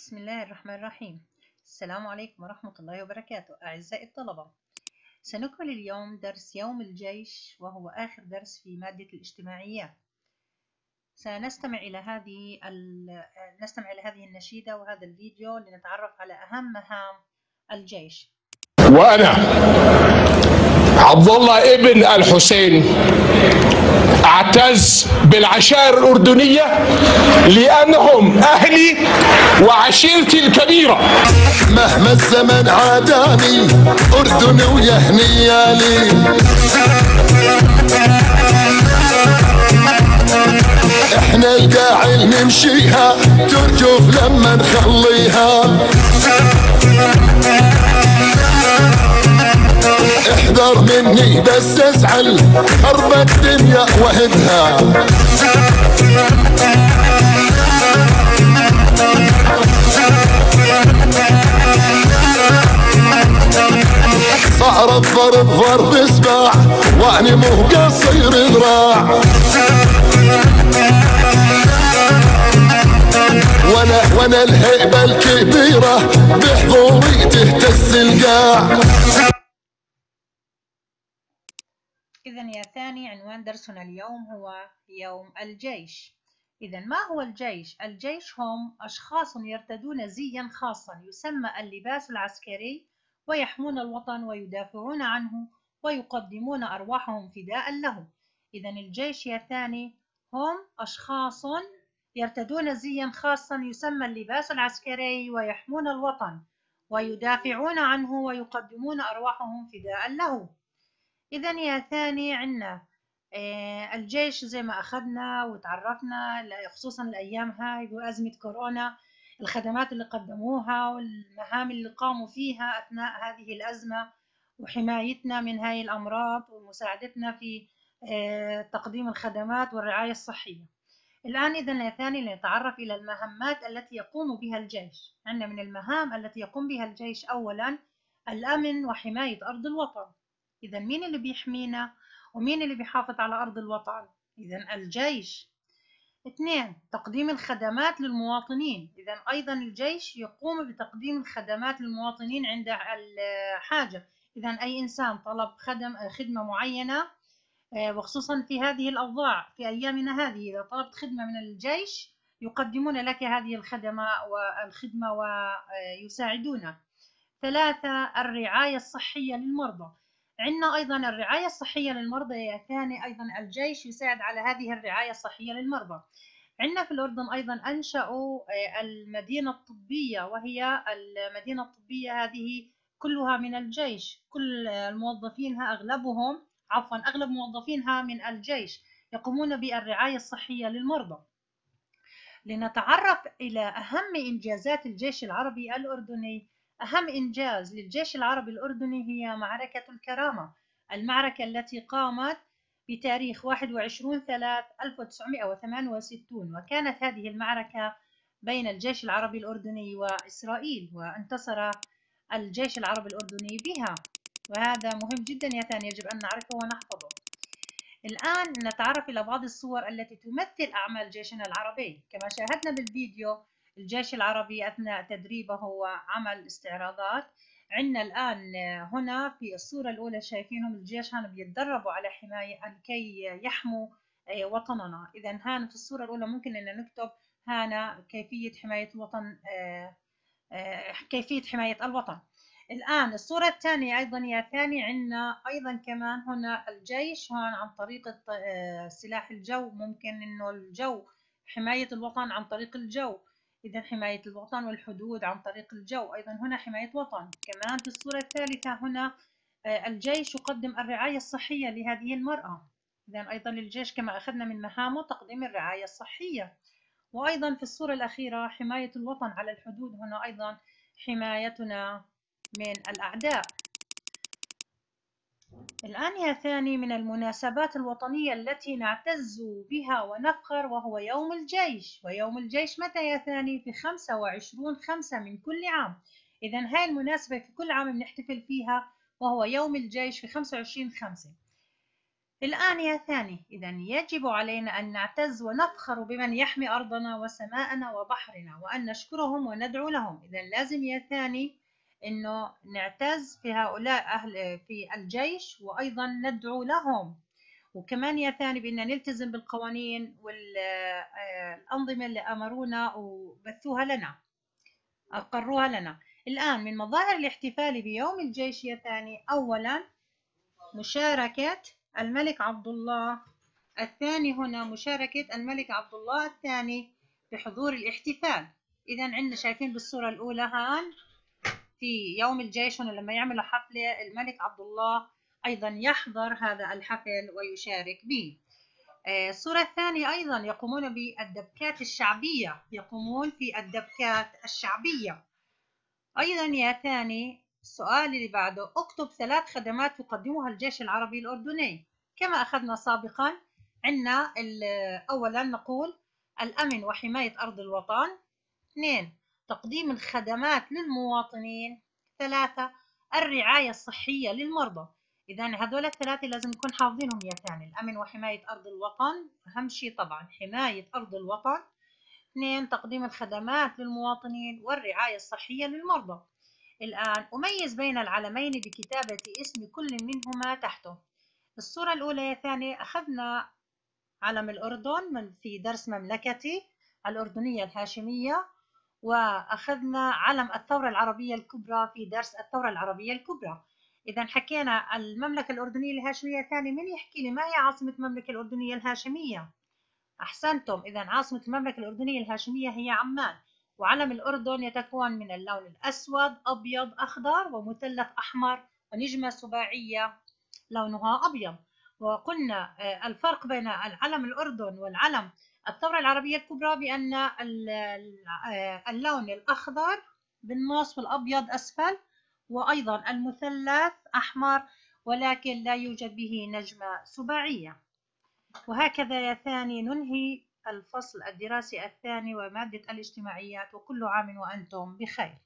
بسم الله الرحمن الرحيم السلام عليكم ورحمة الله وبركاته أعزائي الطلبة سنكمل اليوم درس يوم الجيش وهو آخر درس في مادة الاجتماعيات سنستمع إلى هذه نستمع إلى هذه النشيدة وهذا الفيديو لنتعرف على أهم مهام الجيش. وأنا عبد الله ابن الحسين اعتز بالعشائر الأردنية لأنهم أهلي وعشيرتي الكبيرة. مهما الزمن عاداني أردن ويهنيالي إحنا القاعل نمشيها ترجف لما نخليها. احذر مني بس ازعل حرب الدنيا وهدها. صار الضرب ضرب سباع واني مو قصير ذراع. وأنا وأنا الهيبة الكبيرة بحضوري تهتز القاع. إذا يا ثاني عنوان درسنا اليوم هو يوم الجيش. إذا ما هو الجيش؟ الجيش هم أشخاص يرتدون زيا خاصا يسمى اللباس العسكري ويحمون الوطن ويدافعون عنه ويقدمون أرواحهم فداء له. إذا الجيش يا ثاني هم أشخاص يرتدون زيا خاصا يسمى اللباس العسكري ويحمون الوطن ويدافعون عنه ويقدمون أرواحهم فداء له. إذا يا ثاني عنا آه، الجيش زي ما أخذنا وتعرفنا خصوصا الأيام هاي وأزمة كورونا الخدمات اللي قدموها والمهام اللي قاموا فيها أثناء هذه الأزمة وحمايتنا من هاي الأمراض ومساعدتنا في آه، تقديم الخدمات والرعاية الصحية. الآن إذا يا ثاني لنتعرف إلى المهمات التي يقوم بها الجيش. عندنا من المهام التي يقوم بها الجيش أولا الأمن وحماية أرض الوطن. إذا مين اللي بيحمينا ومين اللي بيحافظ على أرض الوطن؟ إذا الجيش. اثنين تقديم الخدمات للمواطنين. إذا أيضا الجيش يقوم بتقديم الخدمات للمواطنين عند الحاجة. إذا أي إنسان طلب خدم خدمة معينة آه، وخصوصا في هذه الأوضاع في أيامنا هذه إذا طلبت خدمة من الجيش يقدمون لك هذه الخدمة والخدمة ويساعدونك ثلاثة الرعاية الصحية للمرضى. عندنا أيضا الرعاية الصحية للمرضى ثاني أيضا الجيش يساعد على هذه الرعاية الصحية للمرضى. عندنا في الأردن أيضا أنشأوا آه، المدينة الطبية وهي المدينة الطبية هذه كلها من الجيش. كل الموظفينها أغلبهم عفوا أغلب موظفينها من الجيش يقومون بالرعاية الصحية للمرضى. لنتعرف إلى أهم إنجازات الجيش العربي الأردني أهم إنجاز للجيش العربي الأردني هي معركة الكرامة المعركة التي قامت بتاريخ 21 3 1968 وكانت هذه المعركة بين الجيش العربي الأردني وإسرائيل وانتصر الجيش العربي الأردني بها. وهذا مهم جدا يا ثاني يجب أن نعرفه ونحفظه. الآن نتعرف إلى بعض الصور التي تمثل أعمال جيشنا العربي. كما شاهدنا بالفيديو الجيش العربي أثناء تدريبه وعمل استعراضات. عندنا الآن هنا في الصورة الأولى شايفينهم الجيش هنا بيتدربوا على حماية لكي يحموا آه، وطننا. إذا هنا في الصورة الأولى ممكن أن نكتب هنا كيفية حماية الوطن آه، آه، كيفية حماية الوطن. الآن الصورة الثانية أيضا يا ثاني عندنا أيضا كمان هنا الجيش هون عن طريق سلاح الجو. ممكن إنه الجو حماية الوطن عن طريق الجو. إذا حماية الوطن والحدود عن طريق الجو. أيضا هنا حماية وطن. كمان في الصورة الثالثة هنا آه، الجيش يقدم الرعاية الصحية لهذه المرأة. إذا أيضا الجيش كما أخذنا من مهامه تقديم الرعاية الصحية. وأيضا في الصورة الأخيرة حماية الوطن على الحدود. هنا أيضا حمايتنا من الأعداء. الآن يا ثاني من المناسبات الوطنية التي نعتز بها ونفخر وهو يوم الجيش. ويوم الجيش متى يا ثاني؟ في 25 خمسة من كل عام. إذا هاي المناسبة في كل عام بنحتفل فيها وهو يوم الجيش في 25 خمسة. الآن يا ثاني إذا يجب علينا أن نعتز ونفخر بمن يحمي أرضنا وسماءنا وبحرنا وأن نشكرهم وندعو لهم. إذا لازم يا ثاني إنه نعتز في هؤلاء أهل في الجيش وأيضا ندعو لهم. وكمان يا ثاني بأن نلتزم بالقوانين والأنظمة اللي أمرونا وبثوها لنا أقروها لنا. الآن من مظاهر الاحتفال بيوم الجيش يا ثاني أولا مشاركة الملك عبد الله. الثاني هنا مشاركة الملك عبد الله الثاني بحضور الاحتفال. إذا عندنا شايفين بالصورة الأولى هان في يوم الجيش لما يعملوا حفلة الملك عبد الله أيضا يحضر هذا الحفل ويشارك به. آه، الصورة الثانية أيضا يقومون بالدبكات الشعبية يقومون في الدبكات الشعبية. أيضا يا ثاني السؤال اللي بعده اكتب ثلاث خدمات يقدمها الجيش العربي الأردني. كما أخذنا سابقا عندنا أولا نقول الأمن وحماية أرض الوطن. اثنين تقديم الخدمات للمواطنين. ثلاثة الرعاية الصحية للمرضى. إذا هذول الثلاثة لازم نكون حافظينهم يا ثاني الأمن وحماية أرض الوطن أهم شيء طبعا حماية أرض الوطن. اثنين تقديم الخدمات للمواطنين والرعاية الصحية للمرضى. الآن أميز بين العلمين بكتابة اسم كل منهما تحته. الصورة الأولى يا ثاني أخذنا علم الأردن من في درس مملكتي الأردنية الهاشمية. وأخذنا علم الثورة العربية الكبرى في درس الثورة العربية الكبرى. إذا حكينا المملكة الأردنية الهاشمية ثاني من يحكي لي ما هي عاصمة المملكة الأردنية الهاشمية؟ أحسنتم إذا عاصمة المملكة الأردنية الهاشمية هي عمان وعلم الأردن يتكون من اللون الأسود أبيض أخضر ومثلث أحمر ونجمة سباعية لونها أبيض. وقلنا آه، الفرق بين العلم الأردن والعلم الثورة العربية الكبرى بأن آه، اللون الأخضر بالنص والأبيض أسفل وأيضا المثلث أحمر ولكن لا يوجد به نجمة سباعية وهكذا يا ثاني ننهي الفصل الدراسي الثاني ومادة الاجتماعيات وكل عام وأنتم بخير.